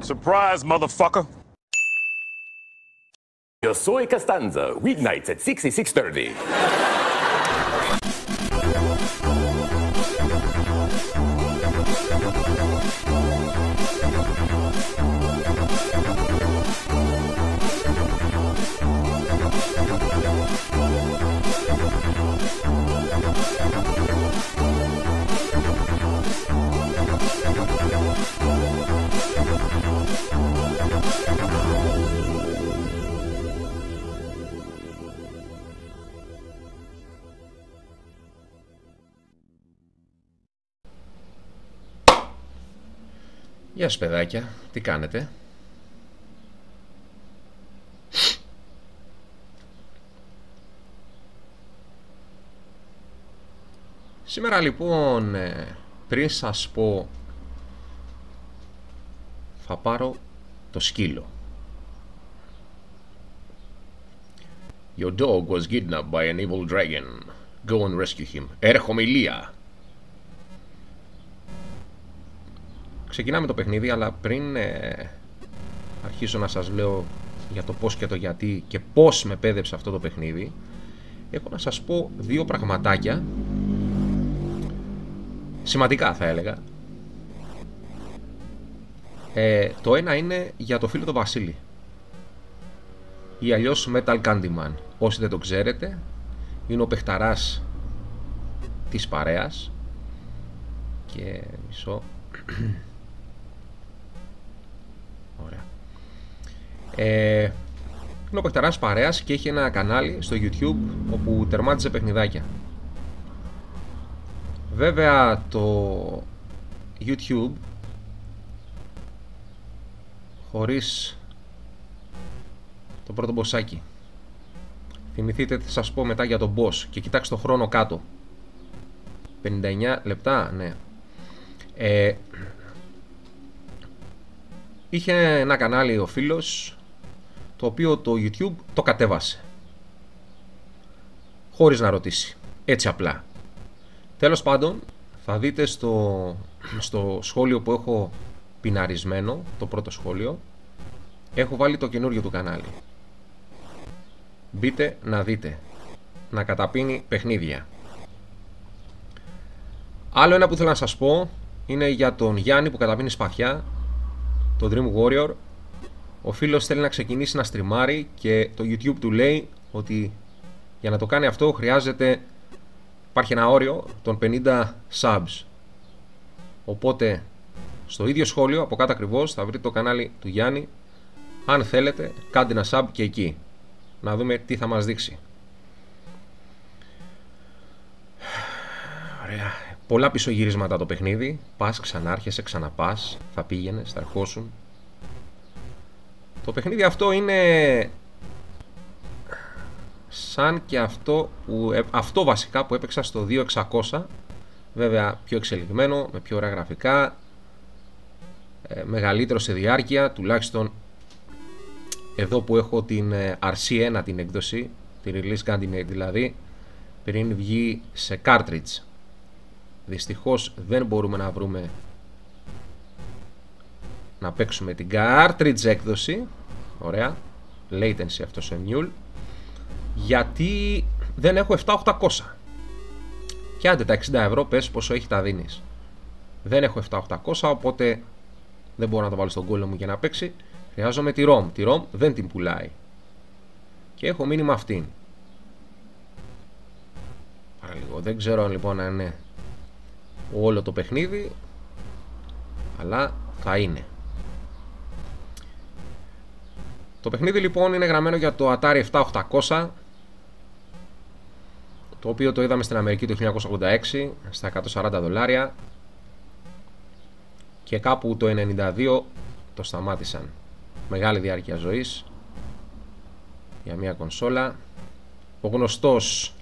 Surprise, motherfucker. Yo soy Costanza, weeknights at 6 and 6.30. Γεια σας παιδάκια, τι κάνετε; Σήμερα λοιπόν ε, πριν σας πω θα πάρω το σκύλο Your dog was kidnapped by an evil dragon. Go and rescue him. Έρχομαι ηλία. Ξεκινάμε το παιχνίδι, αλλά πριν ε, αρχίσω να σας λέω για το πώς και το γιατί και πώς με πέδεψε αυτό το παιχνίδι, έχω να σας πω δύο πραγματάκια, σημαντικά θα έλεγα. Ε, το ένα είναι για το φίλο του Βασίλη ή αλλιώς Metal Candyman. Όσοι δεν το ξέρετε, είναι ο παιχταράς της παρέας και μισό Ωραία. Ε, είναι ο παιχταράς παρέας και έχει ένα κανάλι στο YouTube όπου τερμάτιζε παιχνιδάκια. Βέβαια το YouTube χωρίς το πρώτο μποσάκι. Θυμηθείτε τι θα σας πω μετά για τον boss και κοιτάξτε το χρόνο κάτω. 59 λεπτά, ναι. Ε, είχε ένα κανάλι ο φίλος το οποίο το YouTube το κατέβασε. Χωρίς να ρωτήσει. Έτσι απλά. Τέλος πάντων, θα δείτε στο, στο σχόλιο που έχω πιναρισμένο, το πρώτο σχόλιο, έχω βάλει το καινούριο του κανάλι. Μπείτε να δείτε. Να καταπίνει παιχνίδια. Άλλο ένα που θέλω να σας πω είναι για τον Γιάννη που καταπίνει σπαθιά, το Dream Warrior. Ο φίλος θέλει να ξεκινήσει να στριμάρει και το YouTube του λέει ότι για να το κάνει αυτό χρειάζεται υπάρχει ένα όριο των 50 subs. Οπότε στο ίδιο σχόλιο από κάτω ακριβώς θα βρείτε το κανάλι του Γιάννη. Αν θέλετε κάντε ένα sub και εκεί να δούμε τι θα μας δείξει. Ωραία. Πολλά πισωγυρίσματα το παιχνίδι. Πας, ξανάρχεσαι, ξαναπάς. Θα πήγαινε, θα ερχόσουν. Το παιχνίδι αυτό είναι σαν και αυτό που, ε, αυτό βασικά που έπαιξα στο 2600 βέβαια πιο εξελιγμένο με πιο ωραία γραφικά ε, μεγαλύτερο σε διάρκεια τουλάχιστον εδώ που έχω την ε, RC1 την έκδοση, τη Release Candidate δηλαδή, πριν βγει σε cartridge. Δυστυχώς δεν μπορούμε να βρούμε να παίξουμε την cartridge έκδοση. Ωραία. Latency αυτό σε mule. Γιατί δεν έχω 7800. Και άντε τα 60 ευρώ πες πόσο έχει τα δίνεις. Δεν έχω 7800 οπότε δεν μπορώ να το βάλω στον κόλλο μου για να παίξει. Χρειάζομαι τη ROM. Τη ROM δεν την πουλάει. Και έχω μήνυμα αυτήν. λίγο. Δεν ξέρω λοιπόν αν είναι όλο το παιχνίδι. Αλλά θα είναι. Το παιχνίδι λοιπόν είναι γραμμένο για το Atari 7800 το οποίο το είδαμε στην Αμερική το 1986 στα 140 δολάρια και κάπου το 92 το σταμάτησαν μεγάλη διάρκεια ζωής για μια κονσόλα ο γνωστός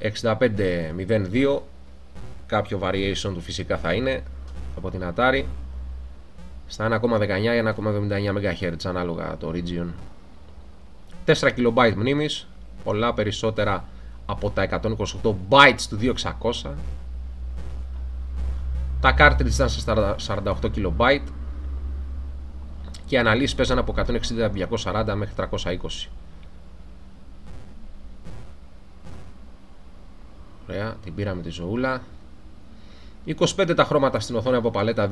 6502 κάποιο variation του φυσικά θα είναι από την Atari στα 1,19 ή 1,79 MHz ανάλογα το region 4 KB μνήμης πολλά περισσότερα από τα 128 bytes του 2600 Τα cartridge ήταν σε 48 KB και οι αναλύσεις παίζανε από 160-240 μέχρι 320. Ωραία, την πήραμε τη ζωούλα. 25 τα χρώματα στην οθόνη από παλέτα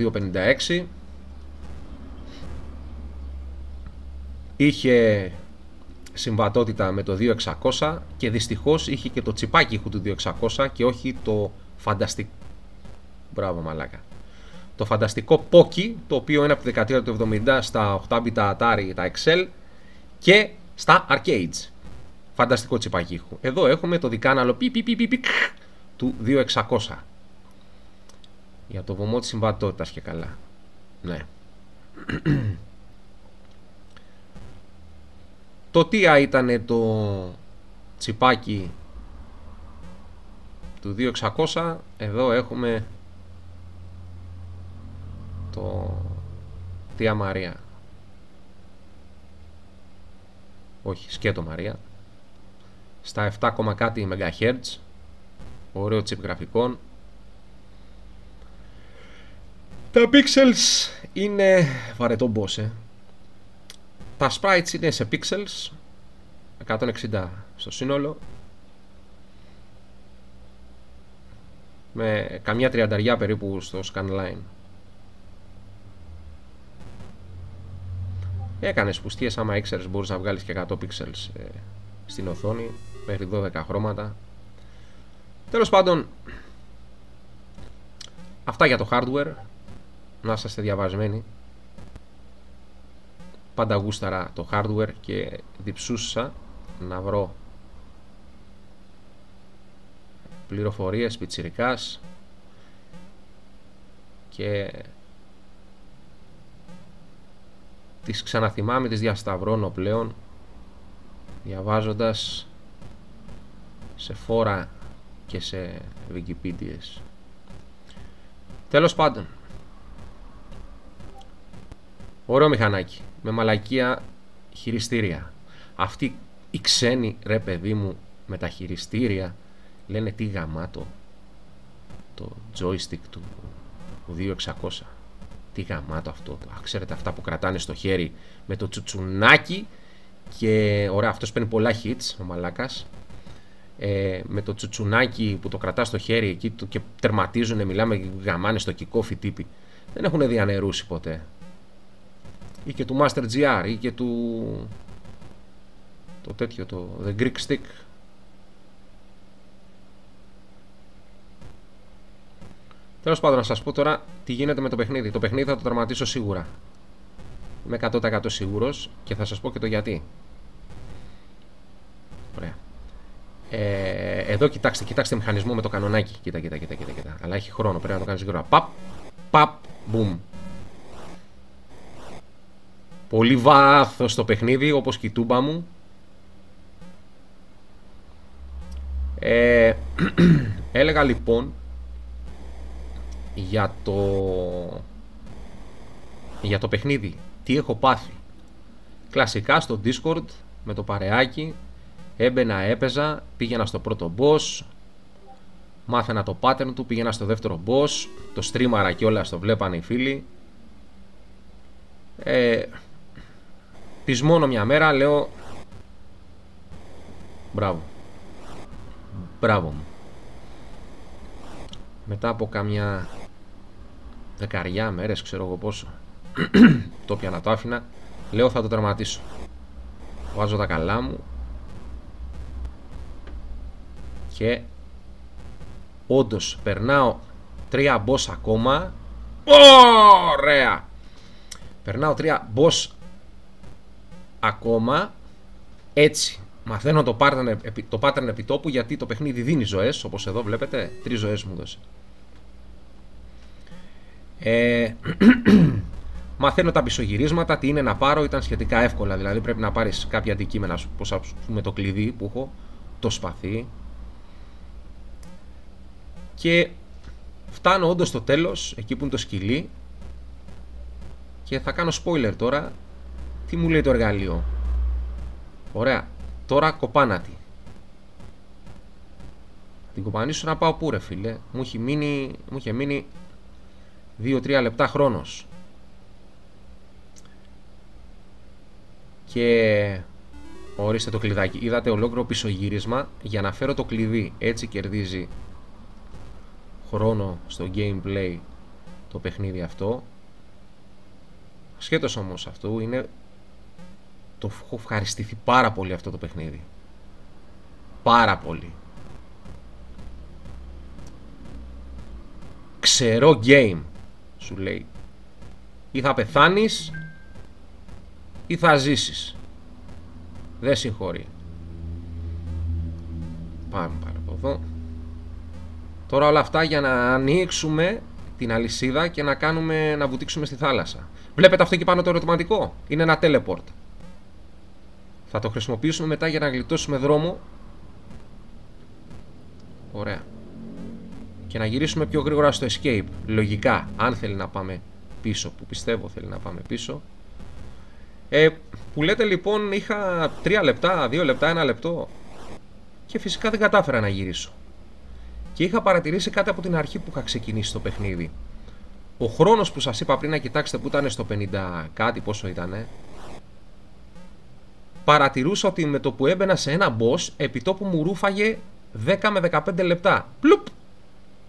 256. Είχε συμβατότητα με το 2600 και δυστυχώς είχε και το τσιπάκι ήχου του 2600 και όχι το φανταστικό... Μπράβο μαλάκα. Το φανταστικό Poki, το οποίο είναι από τη δεκαετία του 70 στα 8-bit Atari, τα Excel και στα Arcades. Φανταστικό τσιπάκι ήχου. Εδώ έχουμε το δικάναλο πι, πι, πι, πι, πι, του 2600. Για το βωμό της συμβατότητας και καλά. Ναι. Το τι ήταν το τσιπάκι του 2600. Εδώ έχουμε το Τία Μαρία. Όχι, σκέτο Μαρία. Στα 7, κάτι MHz. Ωραίο chip γραφικών. Τα pixels είναι βαρετό boss, ε. Τα sprites είναι σε pixels 160 στο σύνολο. Με καμιά τριανταριά περίπου στο scanline. Έκανες σπουστίες άμα ήξερες μπορείς να βγάλεις και 100 pixels ε, στην οθόνη μέχρι 12 χρώματα. Τέλος πάντων αυτά για το hardware να είστε διαβασμένοι πάντα γούσταρα το hardware και διψούσα να βρω πληροφορίες πιτσιρικάς και τις ξαναθυμάμαι, τις διασταυρώνω πλέον διαβάζοντας σε φόρα και σε Wikipedia. Τέλος πάντων, ωραίο μηχανάκι με μαλακία χειριστήρια. Αυτοί οι ξένοι ρε παιδί μου με τα χειριστήρια λένε τι γαμάτο το joystick του 2600 τι γαμάτο αυτό Α, ξέρετε αυτά που κρατάνε στο χέρι με το τσουτσουνάκι και ωραία αυτός παίρνει πολλά hits ο μαλάκας. Ε, με το τσουτσουνάκι που το κρατάς στο χέρι εκεί και τερματίζουν μιλάμε γαμάνε στο κικόφι τύπη δεν έχουν διανερούσει ποτέ ή και του Master GR ή και του το τέτοιο το The Greek Stick Τέλος πάντων, να σας πω τώρα τι γίνεται με το παιχνίδι. Το παιχνίδι θα το τερματίσω σίγουρα. Είμαι 100% σίγουρος και θα σας πω και το γιατί. Ωραία. Ε, εδώ κοιτάξτε, κοιτάξτε μηχανισμό με το κανονάκι. Κοίτα, κοίτα, κοίτα, κοίτα, κοίτα. Αλλά έχει χρόνο, πρέπει να το κάνεις γρήγορα. Παπ, παπ, μπουμ. Πολύ βάθος στο παιχνίδι, όπως και η τούμπα μου. Ε, έλεγα λοιπόν για το για το παιχνίδι τι έχω πάθει κλασικά στο discord με το παρεάκι έμπαινα έπαιζα πήγαινα στο πρώτο boss μάθαινα το pattern του πήγαινα στο δεύτερο boss το streamara και όλα το βλέπανε οι φίλοι ε, Πισμώνω μια μέρα, λέω Μπράβο. Μπράβο μου Μετά από καμιά Δεκαριά μέρες ξέρω εγώ πόσο Το πιανα το άφηνα Λέω θα το τερματίσω Βάζω τα καλά μου Και Όντως περνάω Τρία boss ακόμα. Ωραία! Περνάω τρία boss ακόμα έτσι. Μαθαίνω το pattern, το pattern επιτόπου γιατί το παιχνίδι δίνει ζωές όπως εδώ βλέπετε τρεις ζωές μου δώσε. Ε, μαθαίνω τα πισωγυρίσματα τι είναι να πάρω ήταν σχετικά εύκολα. Δηλαδή πρέπει να πάρεις κάποια αντικείμενα όπως με το κλειδί που έχω το σπαθί. Και φτάνω όντως στο τέλος εκεί που είναι το σκυλί και θα κάνω spoiler τώρα τι μου λέει το εργαλείο. Ωραία. Τώρα κοπάνατη. Την κοπανίσω να πάω πού ρε φίλε. Μου είχε μείνει, μου είχε μείνει 2-3 λεπτά χρόνος. Και ορίστε το κλειδάκι. Είδατε ολόκληρο πισωγύρισμα για να φέρω το κλειδί. Έτσι κερδίζει χρόνο στο gameplay το παιχνίδι αυτό. Σχέτως όμως αυτού είναι το έχω ευχαριστηθεί πάρα πολύ αυτό το παιχνίδι. Πάρα πολύ. Ξερό game, σου λέει. Ή θα πεθάνεις ή θα ζήσεις. Δεν συγχωρεί. Πάμε πάρα από εδώ. Τώρα όλα αυτά για να ανοίξουμε την αλυσίδα και να κάνουμε να βουτήξουμε στη θάλασσα. Βλέπετε αυτό εκεί πάνω το ερωτηματικό; Είναι ένα teleport. Θα το χρησιμοποιήσουμε μετά για να γλιτώσουμε δρόμο. Ωραία. Και να γυρίσουμε πιο γρήγορα στο escape. Λογικά, αν θέλει να πάμε πίσω, που πιστεύω θέλει να πάμε πίσω. Ε, που λέτε λοιπόν είχα 3 λεπτά, 2 λεπτά, 1 λεπτό. Και φυσικά δεν κατάφερα να γυρίσω. Και είχα παρατηρήσει κάτι από την αρχή που είχα ξεκινήσει το παιχνίδι. Ο χρόνος που σας είπα πριν να κοιτάξετε που ήταν στο 50 κάτι πόσο ήτανε παρατηρούσα ότι με το που έμπαινα σε ένα boss, επί τόπου μου ρούφαγε 10 με 15 λεπτά. Πλουπ!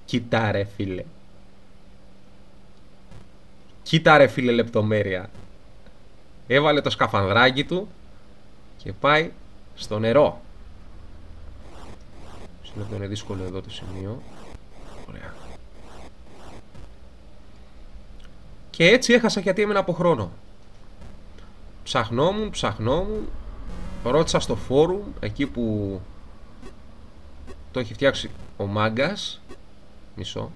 Κοίτα ρε φίλε. Κοίτα ρε φίλε λεπτομέρεια. Έβαλε το σκαφανδράκι του και πάει στο νερό. Συνήθω είναι δύσκολο εδώ το σημείο. Ωραία. Και έτσι έχασα γιατί έμενα από χρόνο. Ψαχνόμουν, ψαχνόμουν, ρώτησα στο φόρουμ εκεί που το έχει φτιάξει ο Μάγκας μισό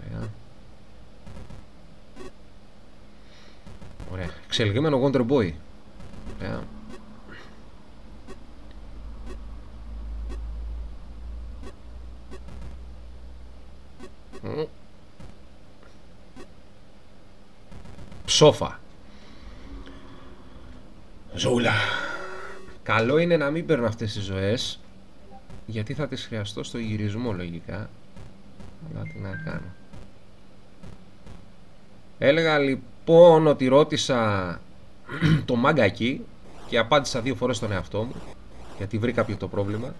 Ωραία. Ωραία. Εξελιγμένο Wonder Boy. Ωραία. Ψόφα. Ζούλα. Καλό είναι να μην παίρνω αυτές τις ζωές γιατί θα τις χρειαστώ στο γυρισμό λογικά. Αλλά τι να κάνω. Έλεγα λοιπόν ότι ρώτησα το μάγκα εκεί και απάντησα δύο φορές στον εαυτό μου γιατί βρήκα ποιο το πρόβλημα.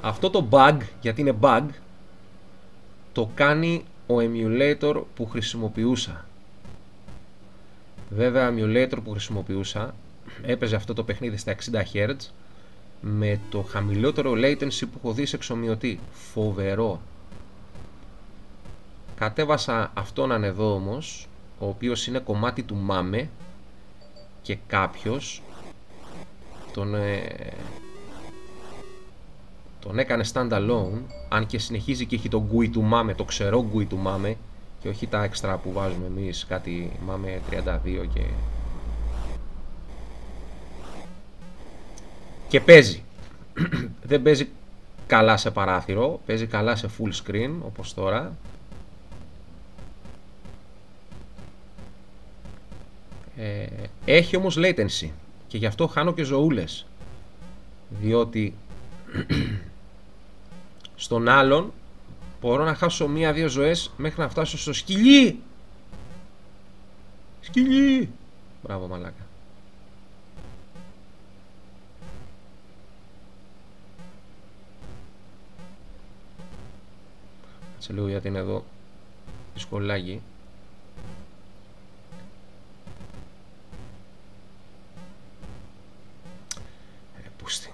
Αυτό το bug, γιατί είναι bug, το κάνει ο emulator που χρησιμοποιούσα. Βέβαια, ο emulator που χρησιμοποιούσα έπαιζε αυτό το παιχνίδι στα 60 Hz με το χαμηλότερο latency που έχω δει σε εξομοιωτή. Φοβερό. Κατέβασα αυτόν εδώ όμως, ο οποίος είναι κομμάτι του MAME και κάποιος τον ε, τον έκανε standalone, αν και συνεχίζει και έχει το GUI του MAME, το ξερό GUI του MAME και όχι τα έξτρα που βάζουμε εμείς, κάτι MAME 32 και... Και παίζει. Δεν παίζει καλά σε παράθυρο, παίζει καλά σε full screen, όπως τώρα. Ε, έχει όμως latency και γι' αυτό χάνω και ζωούλες. Διότι στον άλλον μπορώ να χάσω μία-δύο ζωές μέχρι να φτάσω στο σκυλί. Σκυλί. Μπράβο μαλάκα. Σε λίγο γιατί είναι εδώ δυσκολάκι. Ε, πούστη.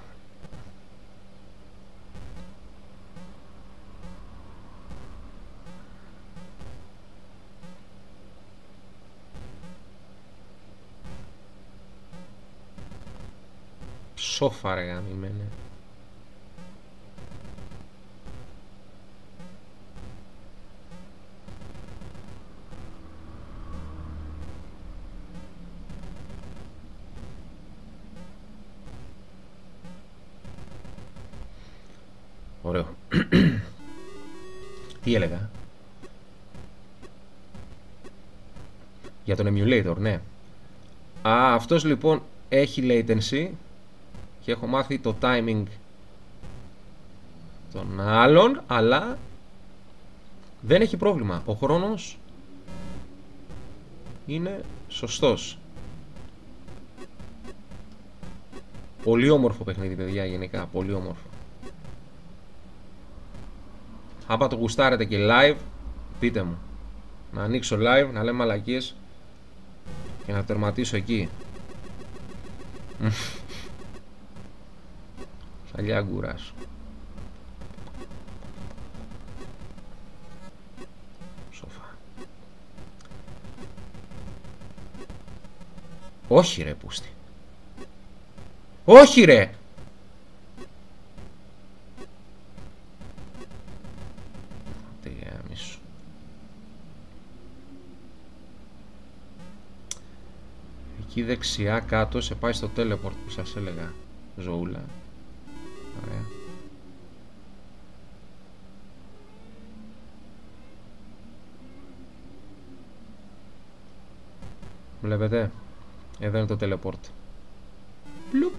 Σόφα ρε γαμημένε. Ωραίο. Τι έλεγα; Για τον emulator, ναι. Α, αυτός λοιπόν έχει latency και έχω μάθει το timing των άλλων, αλλά δεν έχει πρόβλημα. Ο χρόνος είναι σωστός. Πολύ όμορφο παιχνίδι, παιδιά, γενικά. Πολύ όμορφο. Άμα το γουστάρετε και live, πείτε μου. Να ανοίξω live, να λέμε μαλακίες και να τερματίσω εκεί. Σαλιά γκουράς. Σοφά. Όχι ρε πούστη. Όχι ρε! Τι γάμισου. Εκεί δεξιά κάτω σε πάει στο teleport που σας έλεγα ζωούλα. Ωραία. Βλέπετε, εδώ είναι το teleport. Πλουπ.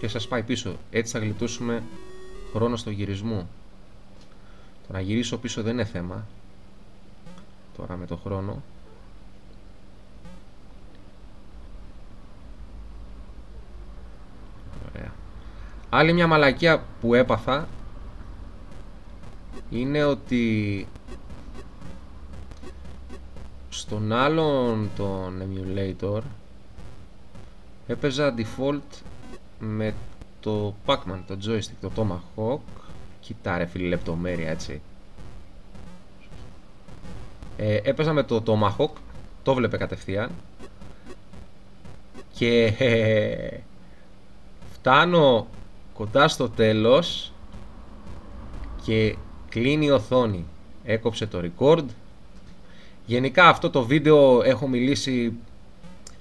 Και σας πάει πίσω. Έτσι θα γλιτώσουμε χρόνο στο γυρισμό. Το να γυρίσω πίσω δεν είναι θέμα. Τώρα με το χρόνο. Ωραία. Άλλη μια μαλακία που έπαθα είναι ότι στον άλλον τον emulator έπαιζα default με το Pac-Man, το joystick, το Tomahawk. Κοίτα ρε φίλε λεπτομέρεια έτσι. Ε, Έπαιζα με το Tomahawk Το βλέπε κατευθείαν. Και ε, Φτάνω κοντά στο τέλος Και κλείνει η οθόνη Έκοψε το record Γενικά αυτό το βίντεο έχω μιλήσει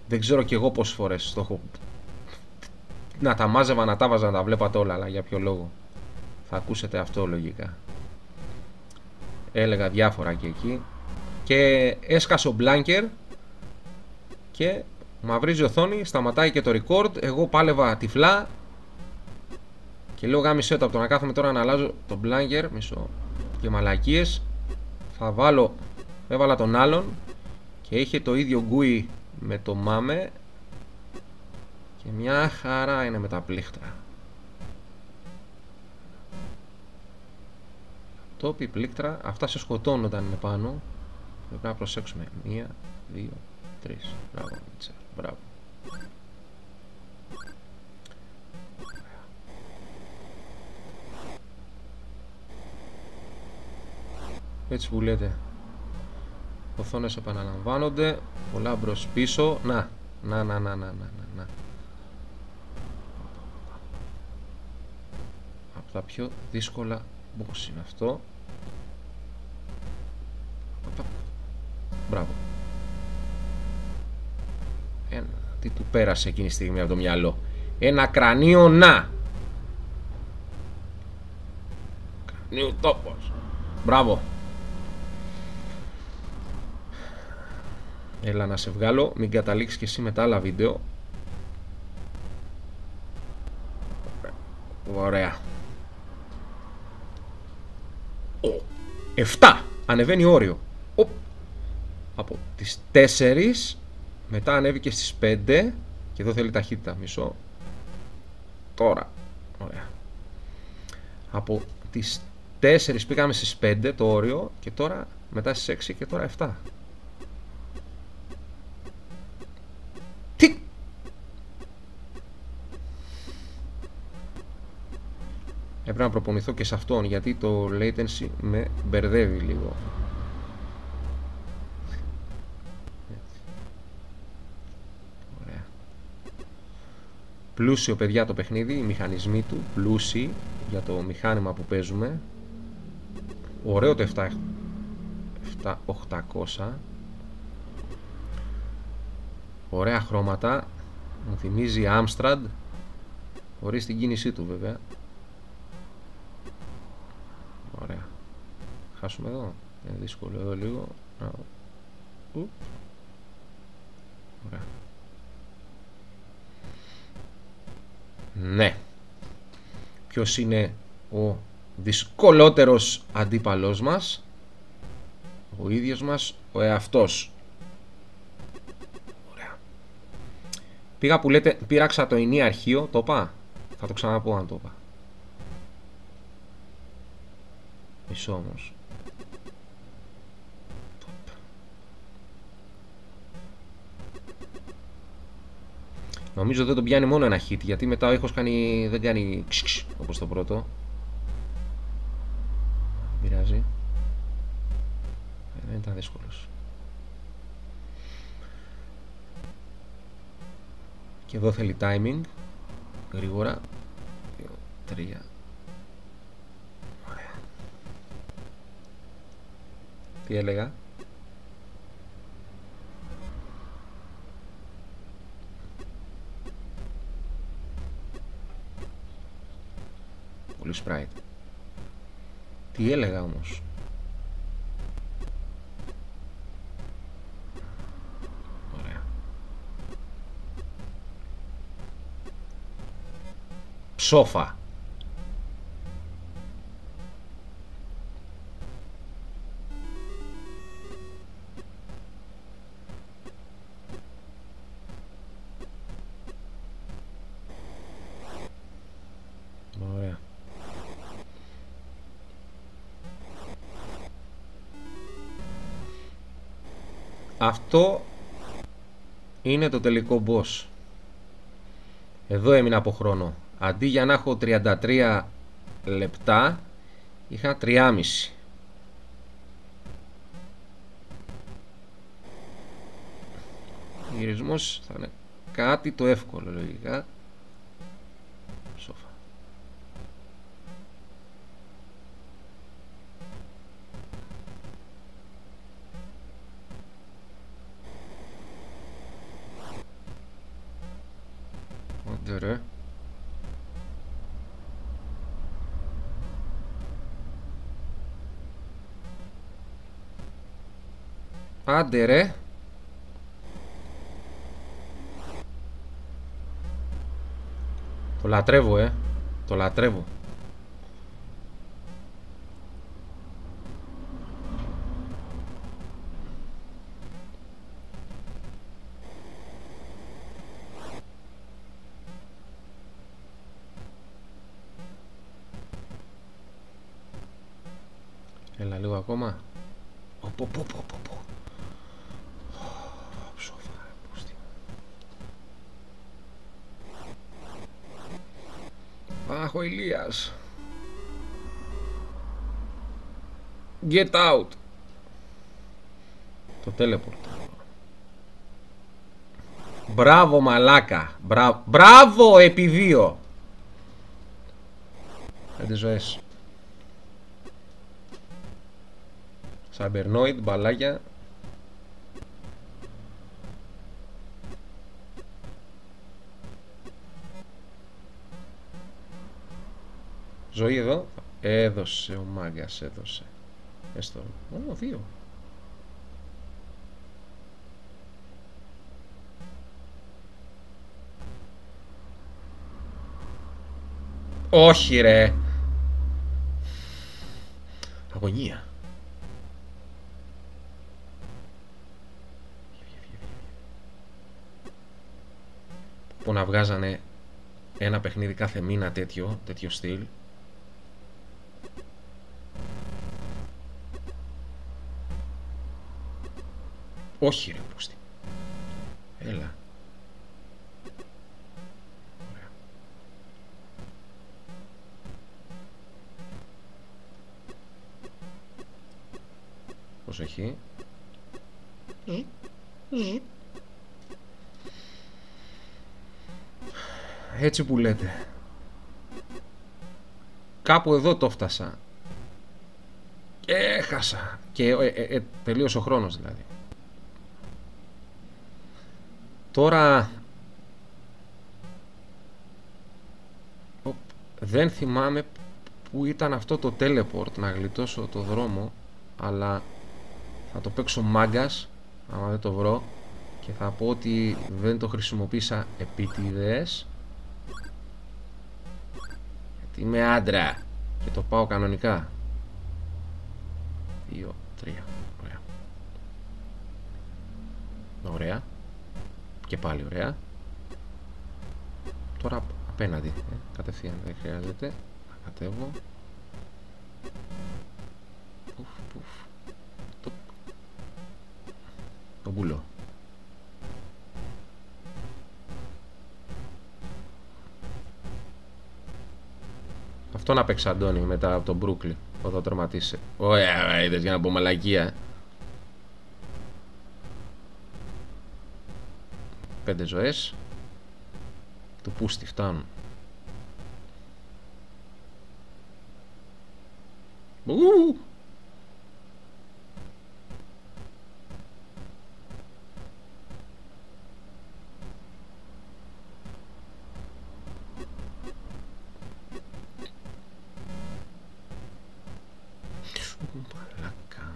δεν ξέρω κι εγώ πόσες φορές το έχω να τα μάζευα, να τα βάζα, να τα βλέπατε όλα, αλλά για ποιο λόγο. Θα ακούσετε αυτό λογικά. Έλεγα διάφορα και εκεί. Και έσκασε ο μπλάνκερ και μαυρίζει οθόνη, σταματάει και το record. Εγώ πάλευα τυφλά και λέω γάμισε το από το να κάθομαι τώρα να αλλάζω το μπλάνκερ, μισό και μαλακίες. Θα βάλω, έβαλα τον άλλον και είχε το ίδιο γκούι με το μάμε και μια χαρά είναι με τα πλήκτρα. Τόπι πλήκτρα, αυτά σε σκοτώνουν όταν είναι πάνω. Πρέπει να προσέξουμε. Μία, δύο, τρεις. Μπράβο, Μίτσα. Μπράβο. Έτσι που λέτε. Οθόνες επαναλαμβάνονται. Πολλά μπρος πίσω. Να, να, να, να, να, να, να. Από τα πιο δύσκολα boss είναι αυτό. Μπράβο. Ένα, τι του πέρασε εκείνη τη στιγμή από το μυαλό. Ένα κρανίο να. Κρανίο τόπος. Μπράβο. Έλα να σε βγάλω, μην καταλήξεις και εσύ με τα άλλα βίντεο. Ωραία. 7. Ανεβαίνει όριο. Οπ. Από τις 4 μετά ανέβηκε στις 5 και εδώ θέλει ταχύτητα. Μισό. Τώρα. Ωραία. Από τις 4 πήγαμε στις 5 το όριο και τώρα μετά στις 6 και τώρα 7. Να προπονηθώ και σε αυτόν γιατί το latency με μπερδεύει λίγο. Ωραία. Πλούσιο παιδιά το παιχνίδι, οι μηχανισμοί του, πλούσιοι για το μηχάνημα που παίζουμε. Ωραίο το 7, 800. Ωραία χρώματα. Μου θυμίζει Amstrad. Χωρίς την κίνησή του βέβαια. χάσουμε εδώ. Είναι δύσκολο λίγο. Ναι. Ποιος είναι ο δυσκολότερος αντίπαλός μας; Ο ίδιος μας ο εαυτός. Ωραία. Πήγα που λέτε, πήραξα το ενή αρχείο, το είπα; Θα το ξαναπώ αν το είπα. Μισό όμως. Νομίζω δεν τον πιάνει μόνο ένα hit γιατί μετά ο ήχος κάνει, δεν κάνει ξ, ξ, όπως το πρώτο. Πειράζει. Ε, δεν ήταν δύσκολος. Και εδώ θέλει timing. Γρήγορα. 2, 3. Ωραία. Τι έλεγα; Πολύ sprite. Τι έλεγα όμως; Ωραία. Ψόφα. Αυτό είναι το τελικό boss. Εδώ έμεινα από χρόνο. Αντί για να έχω 33 λεπτά, είχα 3,5. Ο γυρισμός θα είναι κάτι το εύκολο λογικά. Σοφά. Άντε ρε. Άντε ρε. Το λατρεύω, ε. Το λατρεύω. Έλα λίγο ακόμα. Οπό, πω, πω, πω, πω. Ψόφα, πούστη. Αχ, ο Ηλίας. Get out. Το teleport. Μπράβο μαλάκα. Μπράβο, Μπράβο επί δύο. Πέντε ζωές. Cybernoid, μπαλάκια. Ζωή εδώ. Έδωσε ο μάγκας, έδωσε. Έστω. Ω, δύο. Όχι ρε. Αγωνία. που να βγάζανε ένα παιχνίδι κάθε μήνα τέτοιο, τέτοιο στυλ. Όχι ρε πούστη. Έλα. Ωραία. Προσοχή. Έτσι που λέτε. Κάπου εδώ το φτάσα. Και έχασα. Και ε, ε, ε, τελείωσε ο χρόνος δηλαδή. Τώρα... Οπ, δεν θυμάμαι που ήταν αυτό το teleport να γλιτώσω το δρόμο αλλά θα το παίξω μάγκας άμα δεν το βρω και θα πω ότι δεν το χρησιμοποίησα επίτηδες Τι είμαι άντρα. Και το πάω κανονικά. Δύο, τρία. Ωραία. Ωραία. Και πάλι ωραία. Τώρα απέναντι. Ε, κατευθείαν δεν χρειάζεται. Να κατέβω. Πουφ, πουφ. Το, το μπουλό. Αυτό να παίξει Αντώνη μετά από τον Μπρούκλι όταν τερματίσει. Ωραία, είδες για να πω μαλακία. Πέντε ζωές. Του πούστη φτάνουν. Ου! Μαλάκα.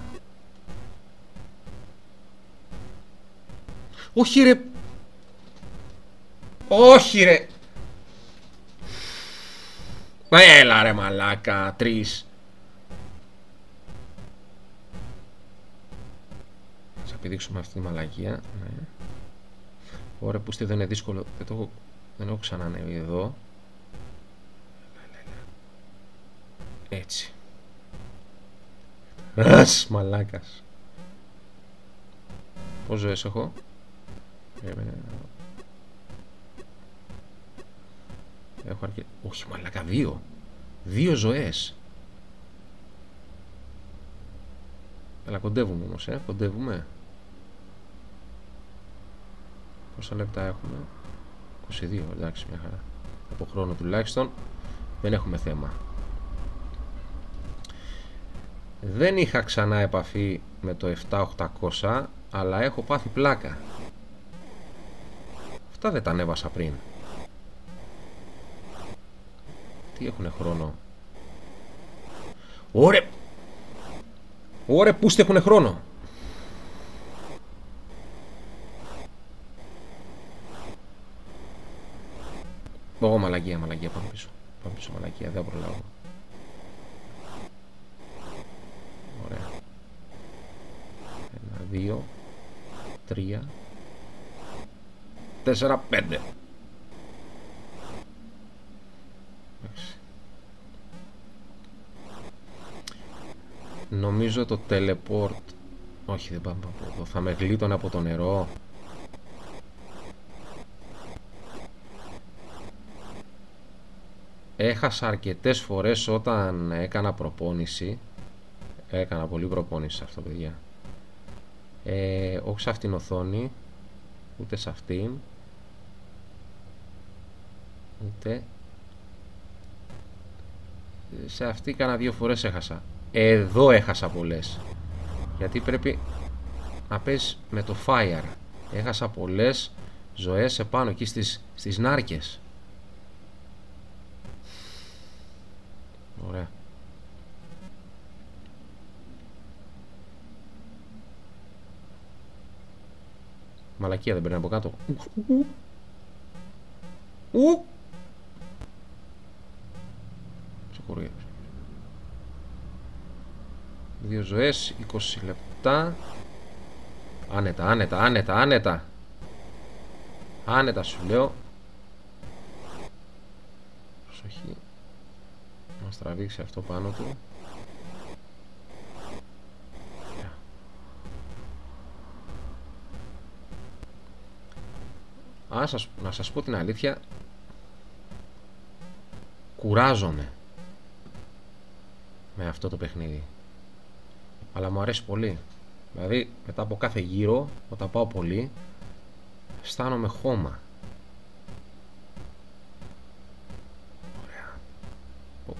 Όχι ρε. Όχι ρε. Μα έλα ρε μαλάκα. Τρεις. Ας επιδείξουμε αυτή τη μαλακία. Ναι. Ωραία που δεν είναι δύσκολο. Δεν, το, έχω- δεν έχω ξανανέβει εδώ. Έτσι. Ας, μαλάκας. Πόσες ζωές έχω; Έχω αρκε... Όχι μαλάκα, δύο. Δύο ζωές. Έλα, κοντεύουμε όμως, ε. Κοντεύουμε. Πόσα λεπτά έχουμε; 22, εντάξει, μια χαρά. Από χρόνο τουλάχιστον. Δεν έχουμε θέμα. Δεν είχα ξανά επαφή με το 7800 αλλά έχω πάθει πλάκα. Αυτά δεν τα ανέβασα πριν. Τι έχουνε χρόνο; Ωρε! Ωρε, πούστε έχουνε χρόνο; Ω, μαλακία, μαλακία, πάμε πίσω. Πάμε πίσω, μαλακία, δεν προλάβω. Ωραία. Ένα, δύο, τρία, τέσσερα, πέντε. Εντάξει. Νομίζω το teleport Όχι δεν πάμε από εδώ. Θα με γλίτωνε από το νερό. Έχασα αρκετές φορές όταν έκανα προπόνηση. Έκανα πολύ προπόνηση σε αυτό παιδιά. Ε, Όχι σε αυτήν οθόνη Ούτε σε αυτήν. Ούτε Σε αυτή κάνα δύο φορές έχασα Εδώ έχασα πολλές Γιατί πρέπει να πες με το fire Έχασα πολλές ζωές επάνω εκεί στις, στις νάρκες Ωραία Μαλακία δεν παίρνει από κάτω. Ου. Ου. Σε κοροϊδεύω. Δύο ζωές, 20 λεπτά. Άνετα, άνετα, άνετα, άνετα. Άνετα σου λέω. Προσοχή. Να μας τραβήξει αυτό πάνω του. Α, σας, να σας πω την αλήθεια Κουράζομαι Με αυτό το παιχνίδι Αλλά μου αρέσει πολύ Δηλαδή μετά από κάθε γύρο Όταν πάω πολύ Αισθάνομαι χώμα Ωραία Οπ.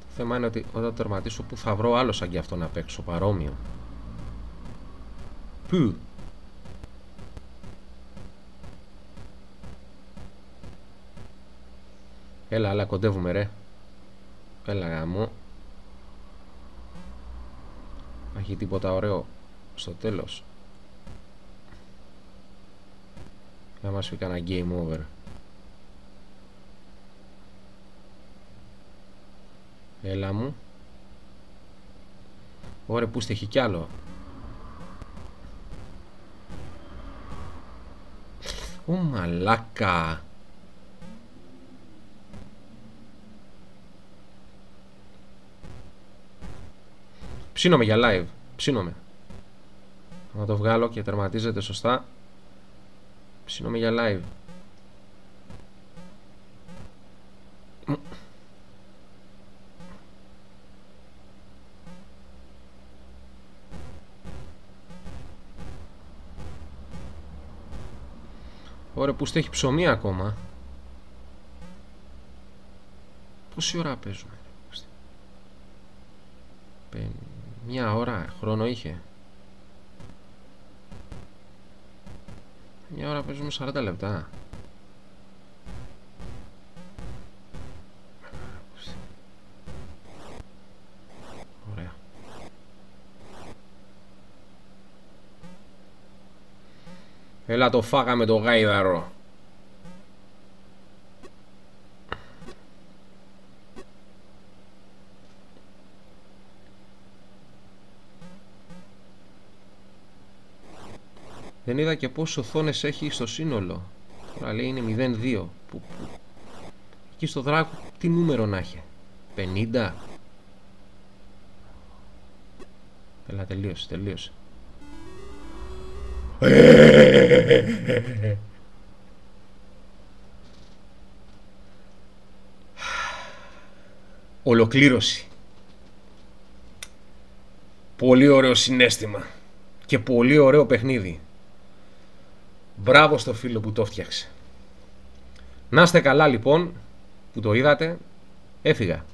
Το θέμα είναι ότι όταν τερματίσω που θα βρω άλλο σαν και αυτό να παίξω παρόμοιο. Πού. Έλα, αλλά κοντεύουμε ρε. Έλα γάμο. Να έχει τίποτα ωραίο στο τέλος. Θα μας πει κανένα game over. Έλα μου. Ωραία, πού έχει κι άλλο. Ω μαλάκα. Ψήνομαι για live. Ψήνομαι. Να το βγάλω και τερματίζεται σωστά. Ψήνομαι για live. Ωραία, που στέχει ψωμί ακόμα. Πόση ώρα παίζουμε; Μια ώρα χρόνο είχε. Μια ώρα παίζουμε 40 λεπτά. Ωραία. Έλα το φάγαμε το γάιδαρο. Δεν είδα και πόσες οθόνες έχει στο σύνολο. Τώρα λέει είναι 0,2. Που, που... Εκεί στο δράκο τι νούμερο να έχει; 50. Έλα τελείωσε, τελείωσε. Ολοκλήρωση. Πολύ ωραίο συνέστημα και πολύ ωραίο παιχνίδι. Μπράβο στο φίλο που το φτιάξε. Να είστε καλά λοιπόν που το είδατε. Έφυγα.